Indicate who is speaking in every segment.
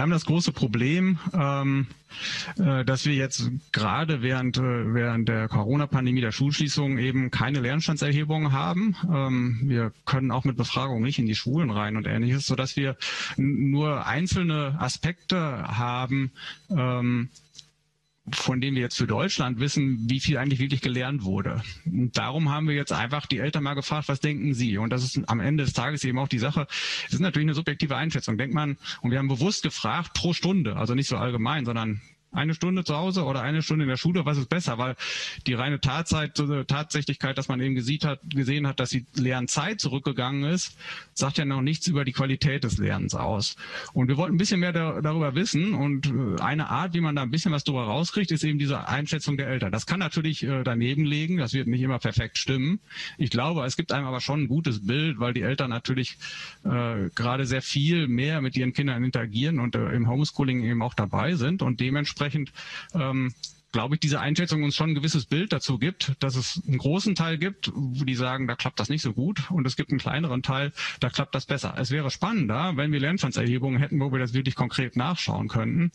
Speaker 1: Wir haben das große Problem, ähm, äh, dass wir jetzt gerade während, äh, während der Corona-Pandemie der Schulschließung eben keine Lernstandserhebungen haben. Ähm, wir können auch mit Befragungen nicht in die Schulen rein und ähnliches, sodass wir nur einzelne Aspekte haben, ähm, von dem wir jetzt für Deutschland wissen, wie viel eigentlich wirklich gelernt wurde. Und darum haben wir jetzt einfach die Eltern mal gefragt, was denken sie? Und das ist am Ende des Tages eben auch die Sache. Es ist natürlich eine subjektive Einschätzung. Denkt man, und wir haben bewusst gefragt pro Stunde, also nicht so allgemein, sondern eine Stunde zu Hause oder eine Stunde in der Schule, was ist besser? Weil die reine Tatzeit, Tatsächlichkeit, dass man eben gesehen hat, gesehen hat, dass die Lernzeit zurückgegangen ist, sagt ja noch nichts über die Qualität des Lernens aus. Und wir wollten ein bisschen mehr da, darüber wissen und äh, eine Art, wie man da ein bisschen was darüber rauskriegt, ist eben diese Einschätzung der Eltern. Das kann natürlich äh, daneben liegen, das wird nicht immer perfekt stimmen. Ich glaube, es gibt einem aber schon ein gutes Bild, weil die Eltern natürlich äh, gerade sehr viel mehr mit ihren Kindern interagieren und äh, im Homeschooling eben auch dabei sind und dementsprechend dementsprechend ähm, glaube ich, diese Einschätzung uns schon ein gewisses Bild dazu gibt, dass es einen großen Teil gibt, wo die sagen, da klappt das nicht so gut und es gibt einen kleineren Teil, da klappt das besser. Es wäre spannender, wenn wir Lernstandserhebungen hätten, wo wir das wirklich konkret nachschauen könnten.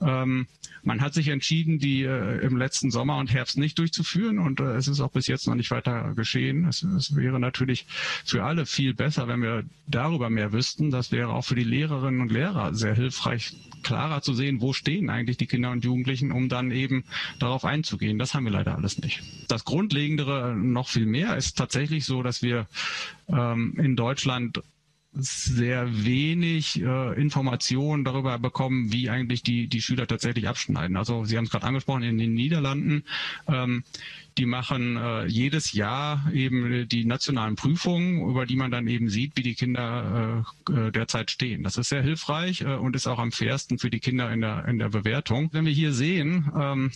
Speaker 1: Ähm, man hat sich entschieden, die äh, im letzten Sommer und Herbst nicht durchzuführen und äh, es ist auch bis jetzt noch nicht weiter geschehen. Es, es, wäre natürlich für alle viel besser, wenn wir darüber mehr wüssten. Das wäre auch für die Lehrerinnen und Lehrer sehr hilfreich, klarer zu sehen, wo stehen eigentlich die Kinder und Jugendlichen, um dann eben darauf einzugehen. Das haben wir leider alles nicht. Das Grundlegendere noch viel mehr ist tatsächlich so, dass wir ähm, in Deutschland sehr wenig äh, Informationen darüber bekommen, wie eigentlich die, die Schüler tatsächlich abschneiden. Also Sie haben es gerade angesprochen, in den Niederlanden, ähm, die machen äh, jedes Jahr eben die nationalen Prüfungen, über die man dann eben sieht, wie die Kinder äh, äh derzeit stehen. Das ist sehr hilfreich äh, und ist auch am fairsten für die Kinder in der, in der Bewertung. Wenn wir hier sehen, ähm,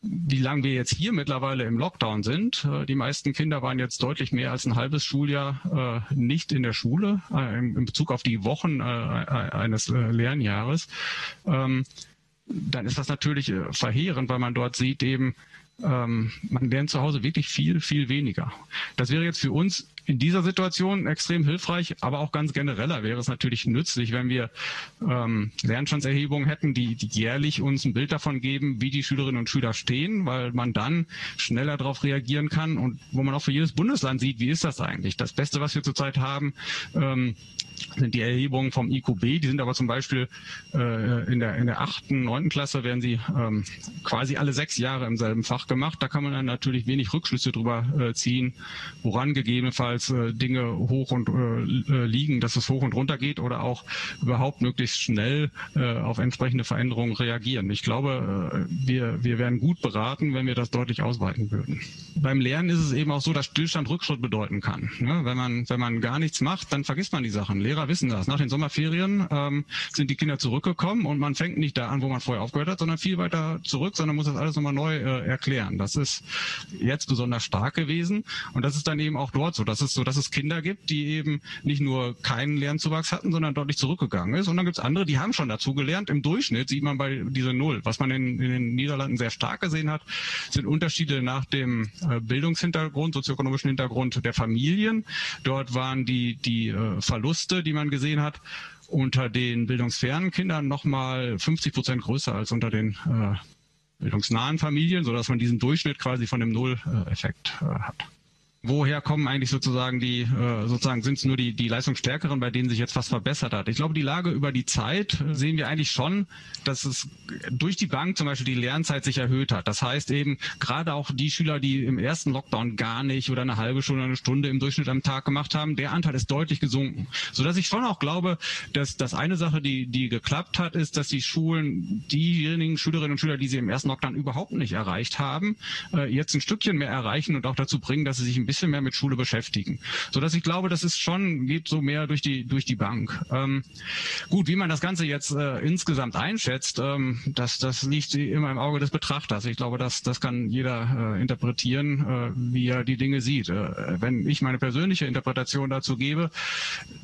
Speaker 1: wie lange wir jetzt hier mittlerweile im Lockdown sind. Äh, die meisten Kinder waren jetzt deutlich mehr als ein halbes Schuljahr äh, nicht in der Schule, äh, in Bezug auf die Wochen eines Lernjahres. Ähm, dann ist das natürlich verheerend, weil man dort sieht eben, ähm, man lernt zu Hause wirklich viel, viel weniger. Das wäre jetzt für uns in dieser Situation extrem hilfreich, aber auch ganz genereller wäre es natürlich nützlich, wenn wir ähm, Lernstandserhebungen hätten, die, die jährlich uns ein Bild davon geben, wie die Schülerinnen und Schüler stehen, weil man dann schneller darauf reagieren kann und wo man auch für jedes Bundesland sieht, wie ist das eigentlich. Das Beste, was wir zurzeit haben, ähm, sind die Erhebungen vom IQB, die sind aber zum Beispiel äh, in der in der achten, neunten Klasse werden sie ähm, quasi alle sechs Jahre im selben Fach gemacht. Da kann man dann natürlich wenig Rückschlüsse drüber äh, ziehen, woran gegebenenfalls äh, Dinge hoch und äh, äh liegen, dass es hoch und runter geht oder auch überhaupt möglichst schnell äh, auf entsprechende Veränderungen reagieren. Ich glaube, äh, wir wir wären gut beraten, wenn wir das deutlich ausweiten würden. Beim Lernen ist es eben auch so, dass Stillstand Rückschritt bedeuten kann. Ne? Wenn man wenn man gar nichts macht, dann vergisst man die Sachen. Lehrer wissen das. Nach den Sommerferien ähm, sind die Kinder zurückgekommen und man fängt nicht da an, wo man vorher aufgehört hat, sondern viel weiter zurück, sondern muss das alles nochmal neu äh, erklären. Das ist jetzt besonders stark gewesen und das ist dann eben auch dort so. Das ist so, dass es Kinder gibt, die eben nicht nur keinen Lernzuwachs hatten, sondern deutlich zurückgegangen ist. Und dann gibt es andere, die haben schon dazu gelernt. Im Durchschnitt sieht man bei dieser Null. Was man in, in den Niederlanden sehr stark gesehen hat, sind Unterschiede nach dem äh, Bildungshintergrund, sozioökonomischen Hintergrund der Familien. Dort waren die, die äh, Verluste die man gesehen hat, unter den bildungsfernen Kindern nochmal 50 Prozent größer als unter den äh, bildungsnahen Familien, sodass man diesen Durchschnitt quasi von dem Null-Effekt äh, hat woher kommen eigentlich sozusagen die, äh, sozusagen sind es nur die, die Leistungsstärkeren, bei denen sich jetzt was verbessert hat? Ich glaube, die Lage über die Zeit äh, sehen wir eigentlich schon, dass es durch die Bank zum Beispiel die Lernzeit sich erhöht hat. Das heißt eben, gerade auch die Schüler, die im ersten Lockdown gar nicht oder eine halbe Stunde, eine Stunde im Durchschnitt am Tag gemacht haben, der Anteil ist deutlich gesunken. Sodass ich schon auch glaube, dass das eine Sache, die, die geklappt hat, ist, dass die Schulen diejenigen Schülerinnen und Schüler, die sie im ersten Lockdown überhaupt nicht erreicht haben, äh, jetzt ein Stückchen mehr erreichen und auch dazu bringen, dass sie sich ein bisschen mehr mit Schule beschäftigen. So dass ich glaube, das ist schon, geht so mehr durch die, durch die Bank. Ähm, gut, wie man das Ganze jetzt äh, insgesamt einschätzt, ähm, das, das liegt immer im Auge des Betrachters. Ich glaube, das, das kann jeder äh, interpretieren, äh, wie er die Dinge sieht. Äh, wenn ich meine persönliche Interpretation dazu gebe,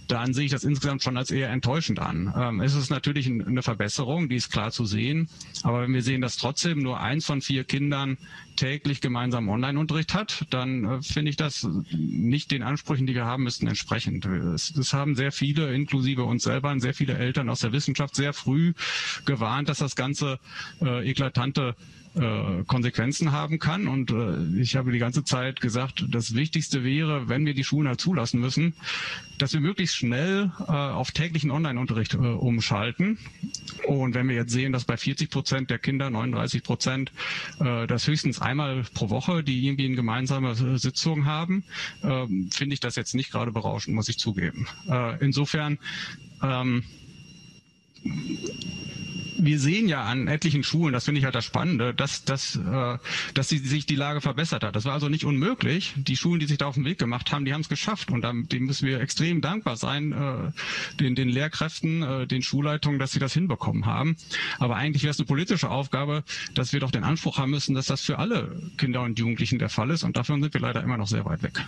Speaker 1: dann sehe ich das insgesamt schon als eher enttäuschend an. Ähm, es ist natürlich eine Verbesserung, die ist klar zu sehen. Aber wenn wir sehen, dass trotzdem nur eins von vier Kindern täglich gemeinsam Online-Unterricht hat, dann äh, finde ich das nicht den Ansprüchen, die wir haben müssten, entsprechend. Es, es haben sehr viele, inklusive uns selber, sehr viele Eltern aus der Wissenschaft sehr früh gewarnt, dass das Ganze äh, eklatante äh, Konsequenzen haben kann. Und äh, ich habe die ganze Zeit gesagt, das Wichtigste wäre, wenn wir die Schulen halt zulassen müssen, dass wir möglichst schnell äh, auf täglichen Online-Unterricht äh, umschalten. Und wenn wir jetzt sehen, dass bei 40 Prozent der Kinder, 39 Prozent, äh, das höchstens einmal pro Woche, die irgendwie eine gemeinsame Sitzung haben, äh, finde ich das jetzt nicht gerade berauschend, muss ich zugeben. Äh, insofern ähm, wir sehen ja an etlichen Schulen, das finde ich halt das Spannende, dass, dass, äh, dass sie, sich die Lage verbessert hat. Das war also nicht unmöglich. Die Schulen, die sich da auf den Weg gemacht haben, die haben es geschafft. Und dem müssen wir extrem dankbar sein, äh, den, den Lehrkräften, äh, den Schulleitungen, dass sie das hinbekommen haben. Aber eigentlich wäre es eine politische Aufgabe, dass wir doch den Anspruch haben müssen, dass das für alle Kinder und Jugendlichen der Fall ist. Und dafür sind wir leider immer noch sehr weit weg.